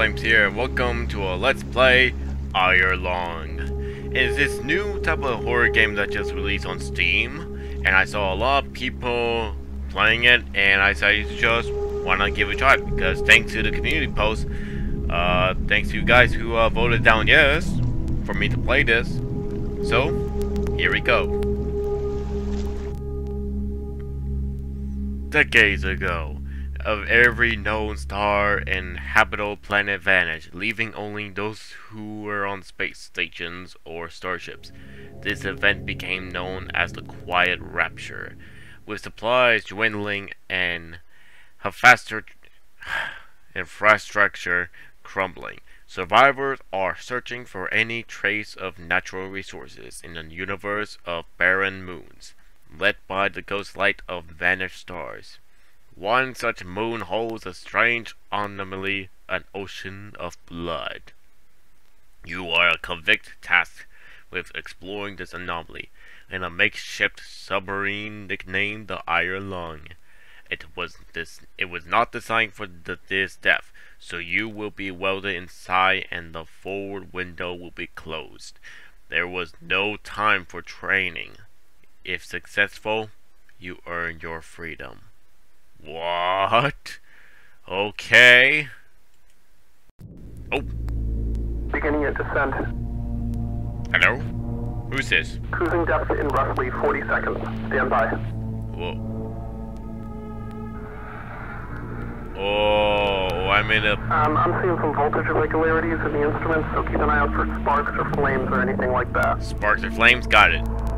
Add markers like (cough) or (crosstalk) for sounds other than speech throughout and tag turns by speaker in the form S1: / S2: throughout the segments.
S1: Flames here. Welcome to a Let's Play Iron Lung. It's this new type of horror game that just released on Steam, and I saw a lot of people playing it, and I decided to just why not give it a try because thanks to the community post, uh, thanks to you guys who uh, voted down yes for me to play this. So, here we go. Decades ago, of every known star and habitable planet vanished, leaving only those who were on space stations or starships. This event became known as the Quiet Rapture, with supplies dwindling and a faster (sighs) infrastructure crumbling. Survivors are searching for any trace of natural resources in the universe of barren moons, led by the ghost light of vanished stars. One such moon holds a strange anomaly, an ocean of blood. You are a convict tasked with exploring this anomaly in a makeshift submarine nicknamed the Iron Lung. It was this it was not designed for the, this depth, so you will be welded inside and the forward window will be closed. There was no time for training. If successful, you earn your freedom. What? Okay. Oh.
S2: Beginning your descent.
S1: Hello? Who's this?
S2: Cruising depth in roughly 40 seconds. Stand by.
S1: Whoa. Oh, I'm in a...
S2: Um, I'm seeing some voltage irregularities in the instruments, so keep an eye out for sparks or flames or anything like that.
S1: Sparks or flames? Got it.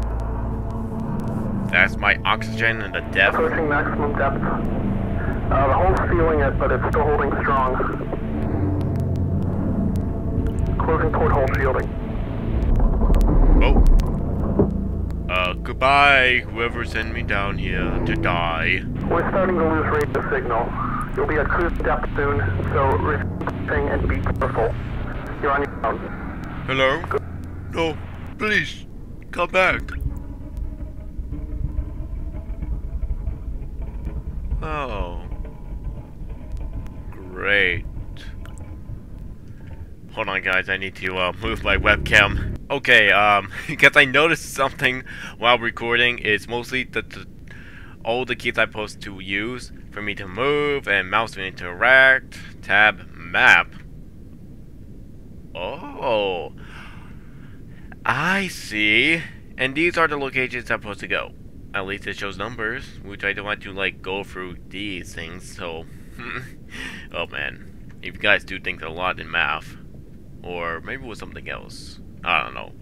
S1: That's my oxygen and the depth.
S2: Approaching maximum depth. Uh, the hull's feeling it, but it's still holding strong. Closing port hole shielding.
S1: Oh. Uh, goodbye, whoever sent me down here to die.
S2: We're starting to lose radio signal. You'll be at cruise depth soon, so refreshing and be careful. You're on your own.
S1: Hello? No, please, come back. Oh. Great. Hold on guys, I need to uh, move my webcam. Okay, um, (laughs) because I noticed something while recording, it's mostly the, the all the keys I'm supposed to use for me to move and mouse to interact, tab, map. Oh, I see. And these are the locations I'm supposed to go. At least it shows numbers, which I don't want to like go through these things, so... (laughs) oh man. If you guys do things a lot in math, or maybe with something else. I don't know.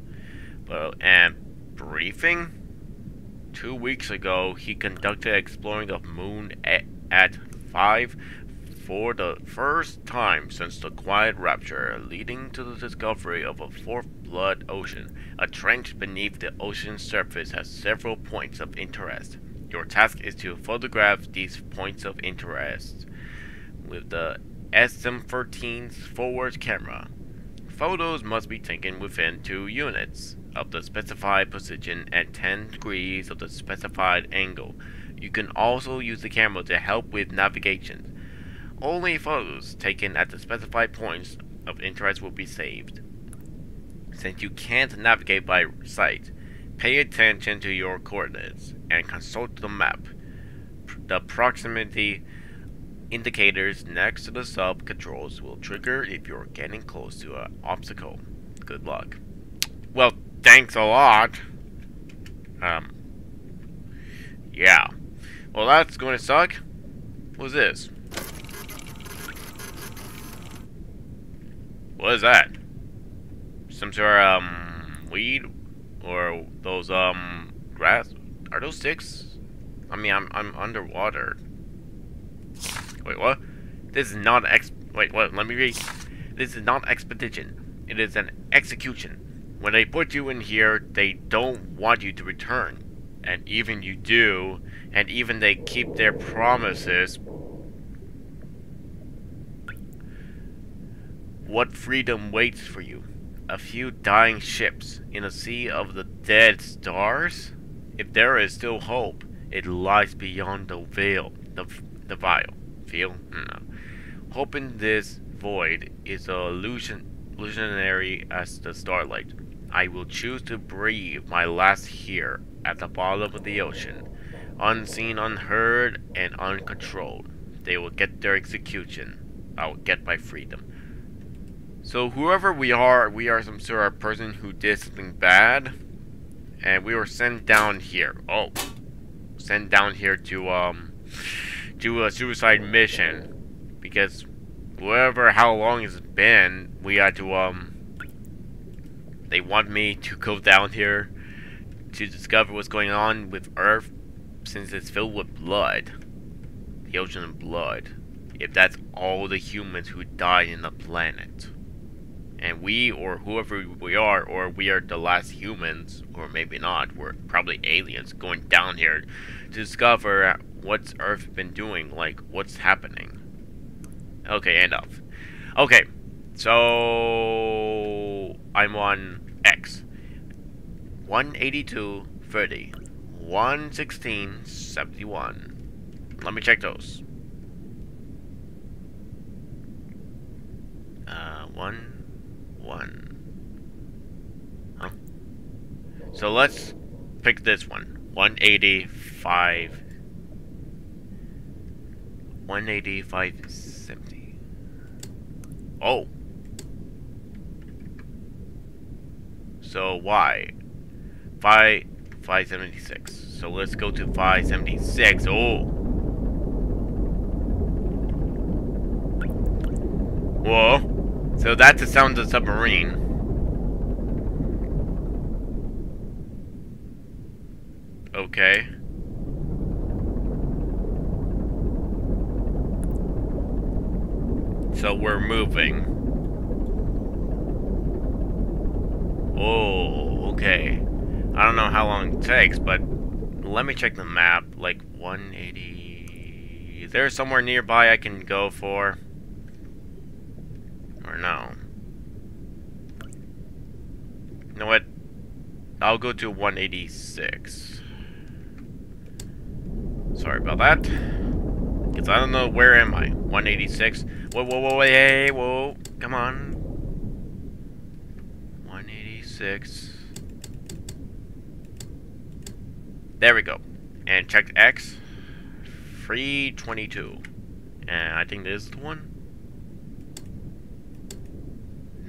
S1: But, and briefing? Two weeks ago, he conducted exploring the moon at, at 5 for the first time since the Quiet Rapture, leading to the discovery of a fourth blood ocean. A trench beneath the ocean's surface has several points of interest. Your task is to photograph these points of interest with the SM-13's forward camera. Photos must be taken within 2 units of the specified position at 10 degrees of the specified angle. You can also use the camera to help with navigation. Only photos taken at the specified points of interest will be saved. Since you can't navigate by sight, pay attention to your coordinates and consult the map. The proximity indicators next to the sub controls will trigger if you're getting close to an obstacle. Good luck. Well, thanks a lot. Um, yeah. Well, that's going to suck. What's this? What is that? Some sort of, um, weed? Or those, um, grass? Are those sticks? I mean, I'm, I'm underwater. Wait, what? This is not ex- wait, what? Let me read. This is not expedition. It is an execution. When they put you in here, they don't want you to return. And even you do, and even they keep their promises, What freedom waits for you? A few dying ships in a sea of the dead stars? If there is still hope, it lies beyond the veil, the, the vial. Feel? No. Hope in this void is a illusion, illusionary as the starlight. I will choose to breathe my last here at the bottom of the ocean, unseen, unheard, and uncontrolled. They will get their execution. I will get my freedom. So whoever we are, we are some sort of person who did something bad, and we were sent down here. Oh, sent down here to um do a suicide mission because whoever how long it's been, we had to um they want me to go down here to discover what's going on with Earth since it's filled with blood. The ocean of blood. If that's all the humans who died in the planet. And we, or whoever we are, or we are the last humans, or maybe not, we're probably aliens going down here to discover what's Earth been doing, like, what's happening. Okay, end off. Okay, so I'm on X. 182, 30. 116, 71. Let me check those. Uh, one, one. Huh? So let's pick this one. 185. 185, 70. Oh. So why? 5, 576. So let's go to 576. Oh. Whoa. So that's the sound of the submarine. Okay. So we're moving. Oh, okay. I don't know how long it takes, but let me check the map. Like 180. Is there somewhere nearby I can go for? No? You know what? I'll go to 186. Sorry about that. Because I don't know where am I. 186. Whoa, whoa, whoa, hey, whoa. Come on. 186. There we go. And check X. 322. And I think this is the one.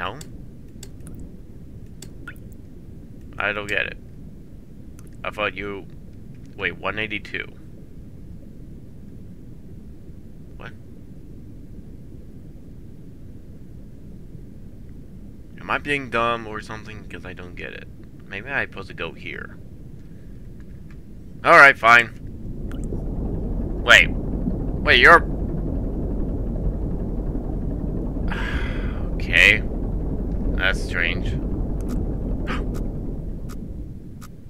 S1: No? I don't get it. I thought you... Wait, 182. What? Am I being dumb or something? Because I don't get it. Maybe I'm supposed to go here. Alright, fine. Wait. Wait, you're... (sighs) okay. That's strange.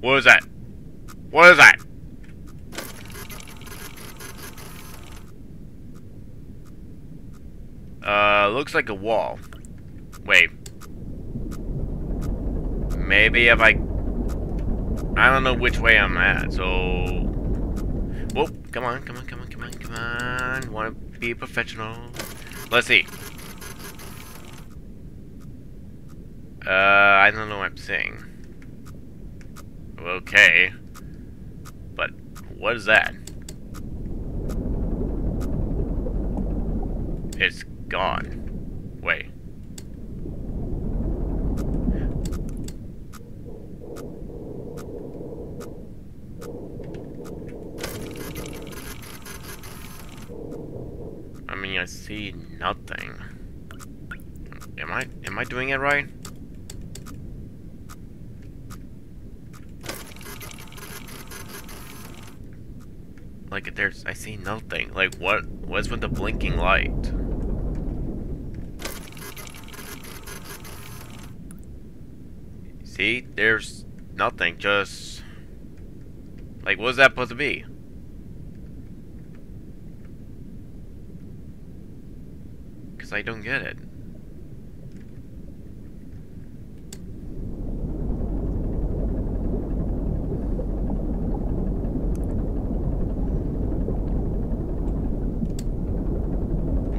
S1: what is that? What is that? Uh, looks like a wall. Wait. Maybe if I... I don't know which way I'm at, so... Whoop, come on, come on, come on, come on, come on. Wanna be professional. Let's see. Uh, I don't know what I'm saying. Okay. But, what is that? It's gone. Wait. I mean, I see nothing. Am I, am I doing it right? Like, there's, I see nothing. Like, what, what's with the blinking light? See, there's nothing, just... Like, what's that supposed to be? Because I don't get it.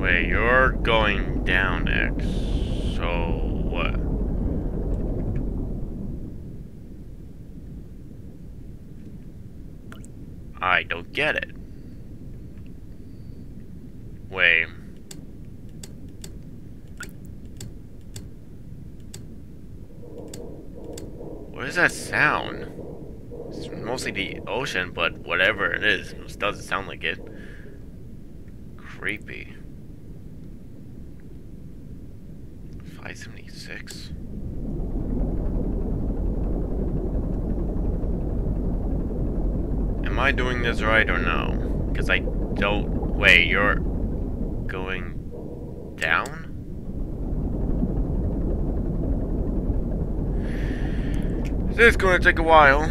S1: Wait, you're going down X. So what? I don't get it. Wait. What is that sound? It's mostly the ocean, but whatever it is, it doesn't sound like it. Creepy. 576? Am I doing this right or no? Because I don't... Wait, you're... Going... Down? This is going to take a while.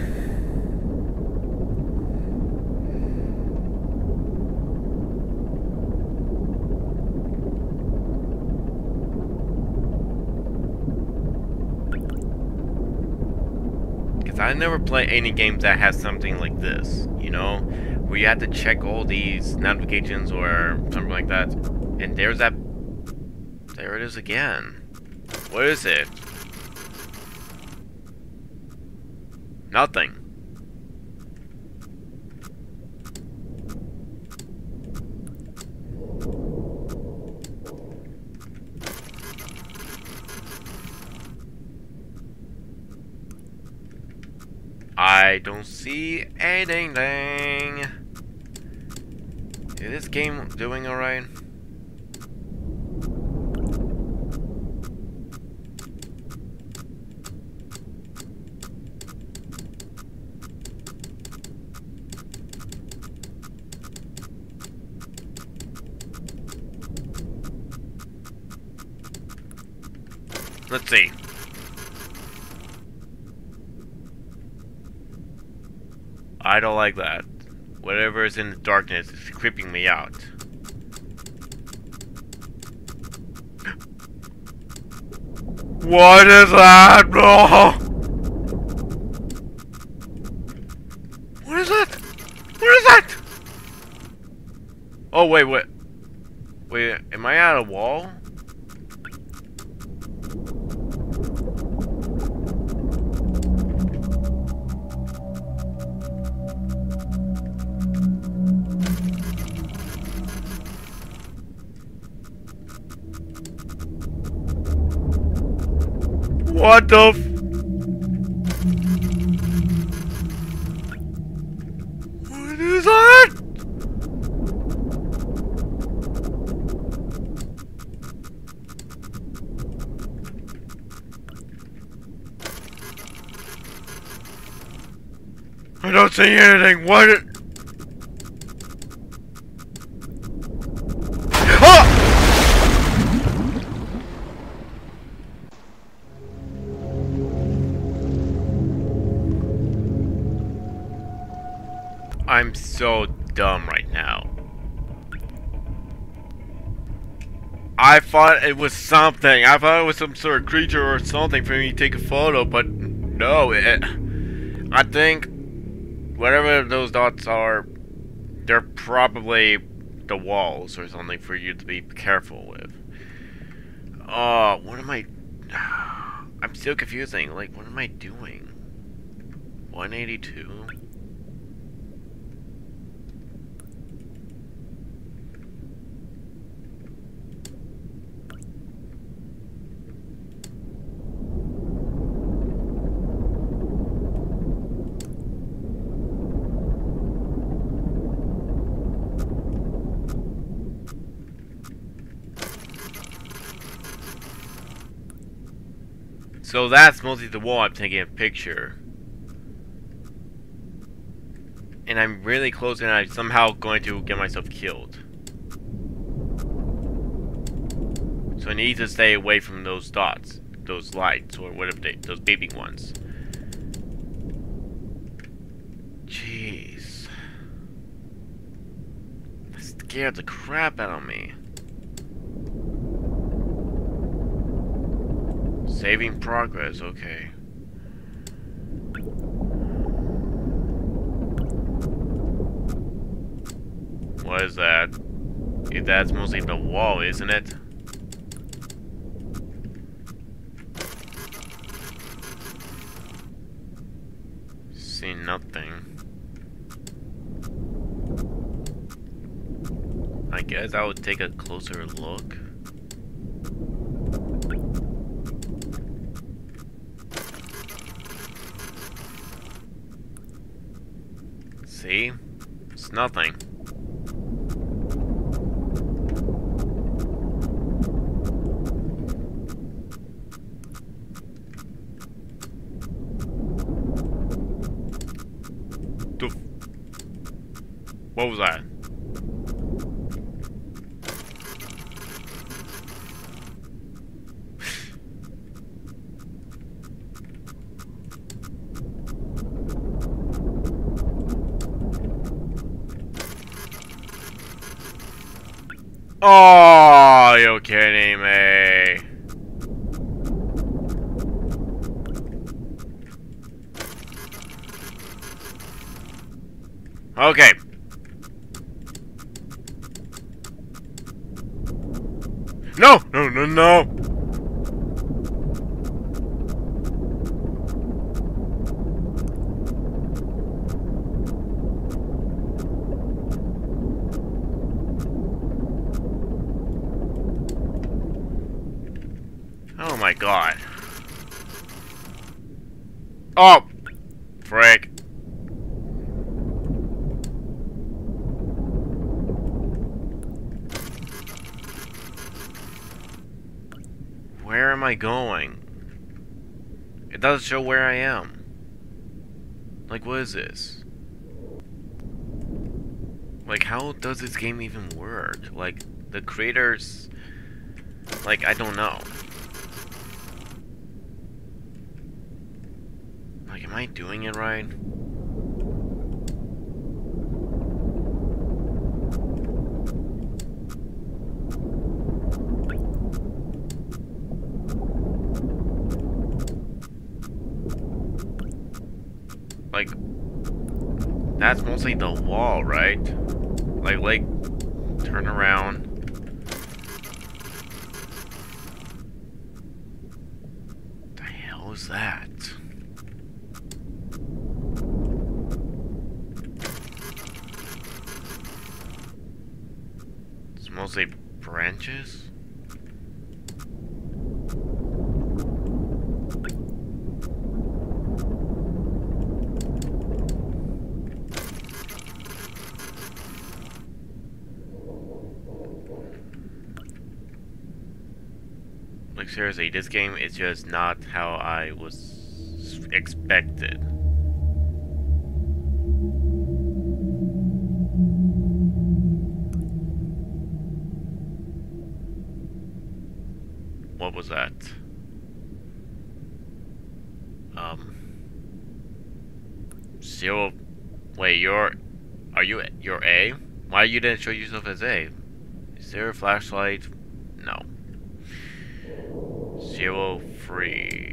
S1: Because I never play any games that has something like this, you know? Where you have to check all these notifications or something like that. And there's that... There it is again. What is it? Nothing. I don't see anything. Is this game doing alright? Let's see. I don't like that. Whatever is in the darkness is creeping me out. What is that? No! What is that? What is that? Oh, wait, wait. Wait, am I at a wall? What the f- What is that? I don't see anything. What? I'm so dumb right now. I thought it was something. I thought it was some sort of creature or something for me to take a photo, but no. It, I think whatever those dots are, they're probably the walls or something for you to be careful with. Oh, what am I... (sighs) I'm still confusing. Like, what am I doing? 182? So that's mostly the wall I'm taking a picture. And I'm really close and I'm somehow going to get myself killed. So I need to stay away from those dots. Those lights, or whatever they, those beeping ones. Jeez. That scared the crap out of me. Saving progress, okay. What is that? If that's mostly the wall, isn't it? See nothing. I guess I would take a closer look. See? It's nothing. What was that? Oh, you kidding me? Okay. No, no, no, no. Oh my god. Oh! Frick. Where am I going? It doesn't show where I am. Like, what is this? Like, how does this game even work? Like, the creators... Like, I don't know. Like, am I doing it right? Like, that's mostly the wall, right? Like, like, turn around. The hell is that? It's mostly branches? Like seriously, this game is just not how I was expected. What was that? Um. Zero. Wait, you're. Are you. You're A? Why you didn't show yourself as A? Is there a flashlight? Zero free.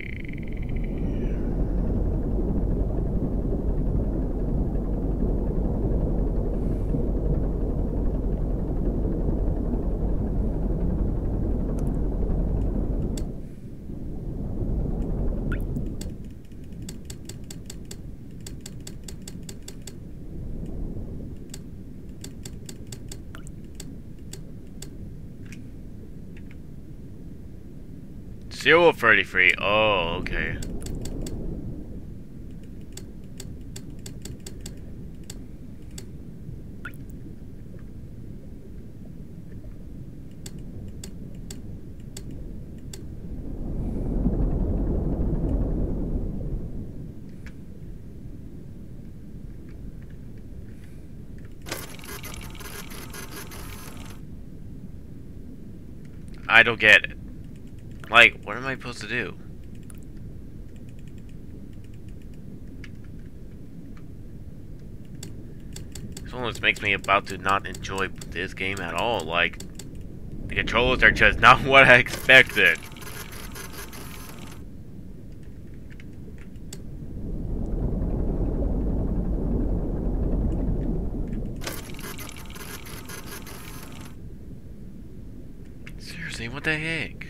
S1: Zero thirty-three. Oh, okay. I don't get it. Like, what am I supposed to do? This almost makes me about to not enjoy this game at all. Like, the controllers are just (laughs) not what I expected. Seriously, what the heck?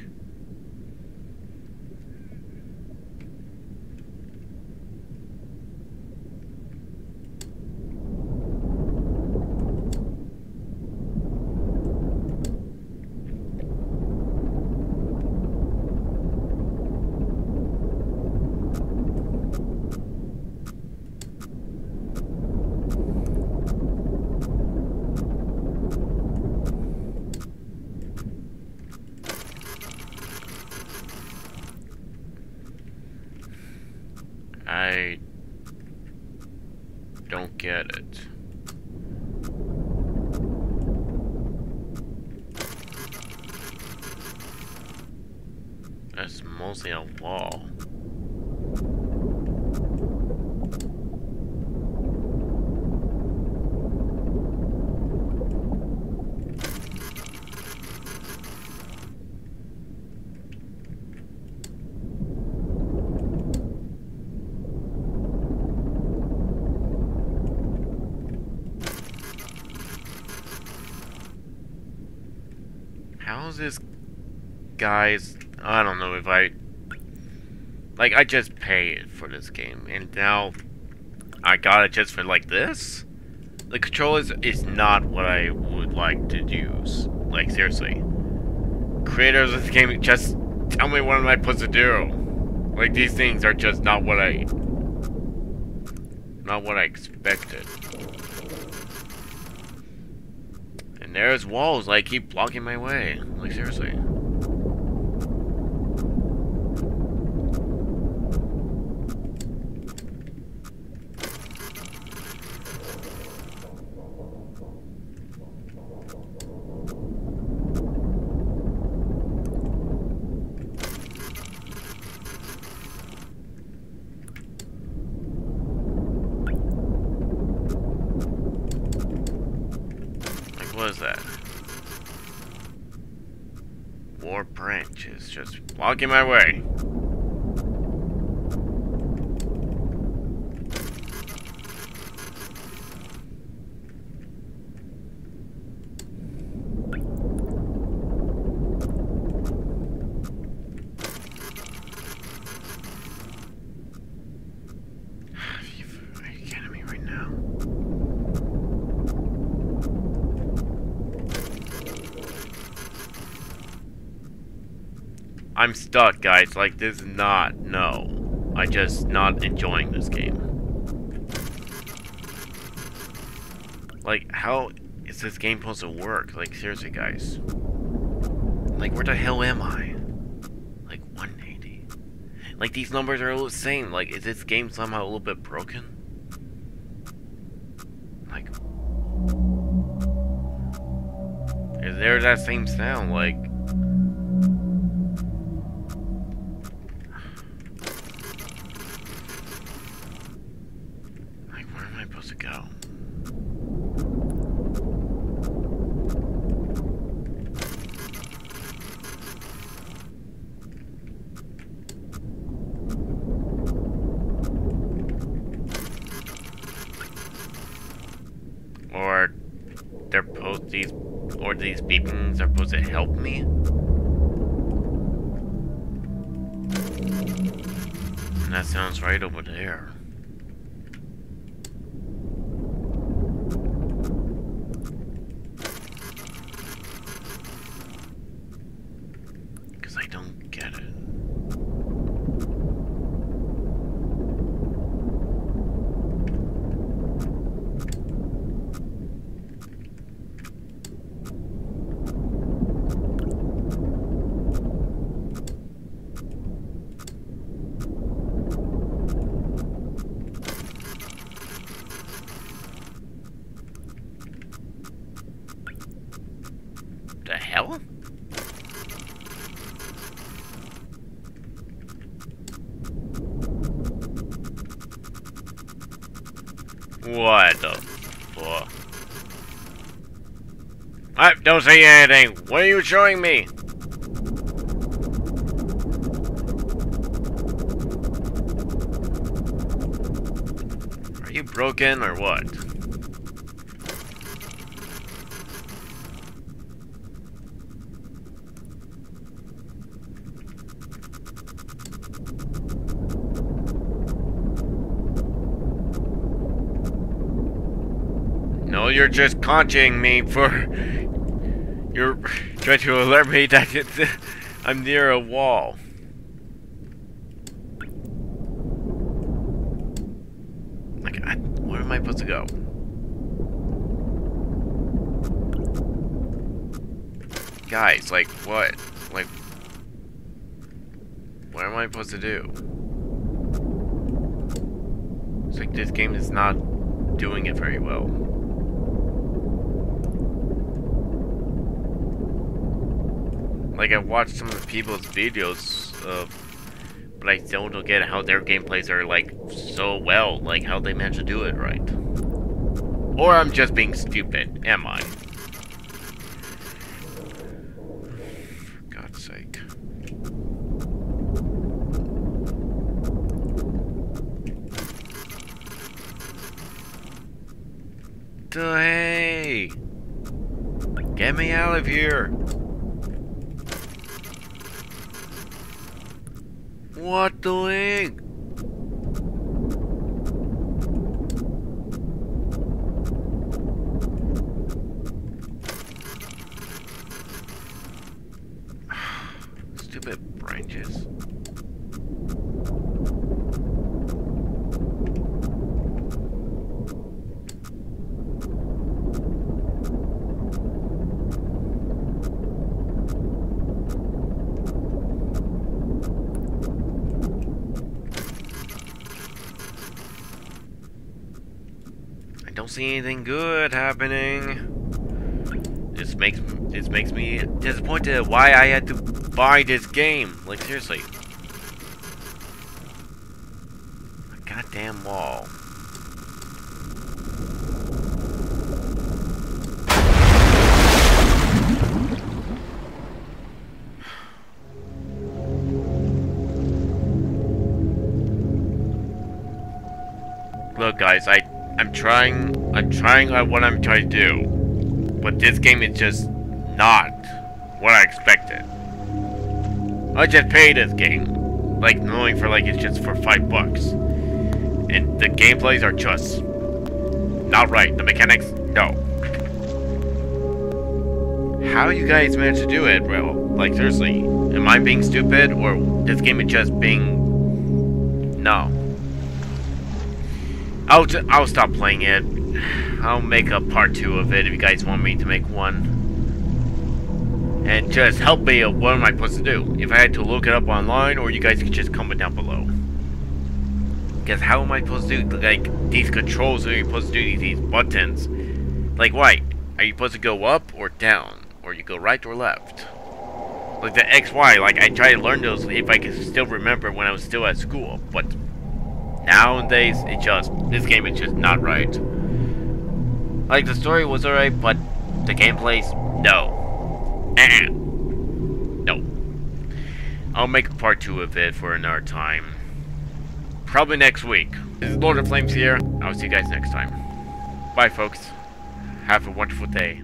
S1: don't get it. That's mostly a wall. How's this guy's I don't know if I like I just paid for this game and now I got it just for like this? The controllers is not what I would like to use. Like seriously. Creators of this game just tell me what am I supposed to do? Like these things are just not what I not what I expected. And there's walls like keep blocking my way. Like seriously. Like, what is that? War branch is just blocking my way. Are you kidding me right now? I'm stuck, guys. Like, this is not, no. I just not enjoying this game. Like, how is this game supposed to work? Like, seriously, guys. Like, where the hell am I? Like, 180. Like, these numbers are all the same. Like, is this game somehow a little bit broken? Like, is there that same sound? Like, Like, where am I supposed to go? Or they're supposed these or these beepings are supposed to help me? And that sounds right over there. Because I don't get it. The hell? What the fuck? I don't say anything. What are you showing me? Are you broken or what? You're just conjuring me for... You're trying to alert me that (laughs) I'm near a wall. Like, I, where am I supposed to go? Guys, like, what? Like, what am I supposed to do? It's like this game is not doing it very well. Like I watched some of the people's videos of but I still don't get how their gameplays are like so well, like how they manage to do it right. Or I'm just being stupid, am I? For God's sake. Hey! Get me out of here! What the Stupid branches. I don't see anything good happening. This makes this makes me disappointed why I had to buy this game. Like seriously. A goddamn wall. (sighs) Look guys, I I'm trying I'm trying at what I'm trying to do. But this game is just not what I expected. I just paid this game. Like knowing for like it's just for five bucks. And the gameplays are just not right. The mechanics, no. How you guys managed to do it, bro? Like seriously, am I being stupid or this game is just being no? I'll I'll stop playing it. I'll make a part two of it if you guys want me to make one. And just help me uh, what am I supposed to do? If I had to look it up online or you guys could just comment down below. Because how am I supposed to do like these controls are you supposed to do these buttons? Like why? Are you supposed to go up or down? Or you go right or left? Like the XY, like I try to learn those if I can still remember when I was still at school, but nowadays it just this game is just not right. Like the story was alright, but the gameplay's no. (clears throat) No. I'll make a part two of it for another time. Probably next week. This is Lord of Flames here. I'll see you guys next time. Bye folks. Have a wonderful day.